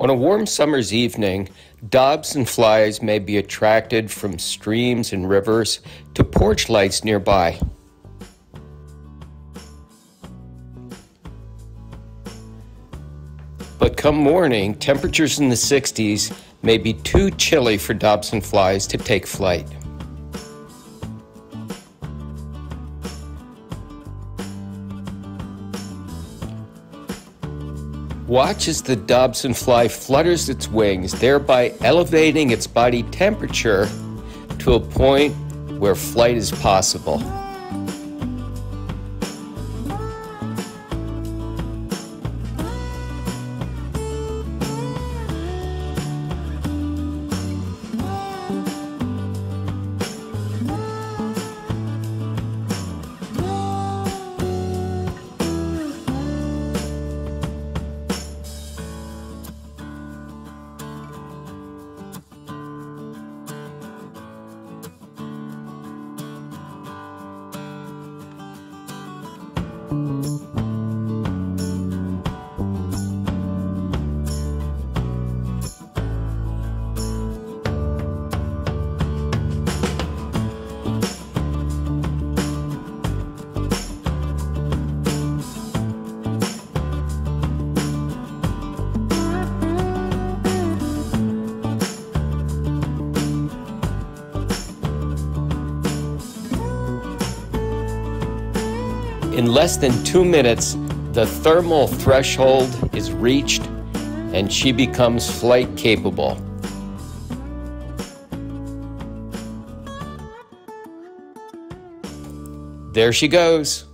On a warm summer's evening, dobson flies may be attracted from streams and rivers to porch lights nearby. But come morning, temperatures in the 60s may be too chilly for dobson flies to take flight. Watch as the Dobson fly flutters its wings, thereby elevating its body temperature to a point where flight is possible. In less than two minutes, the thermal threshold is reached and she becomes flight capable. There she goes.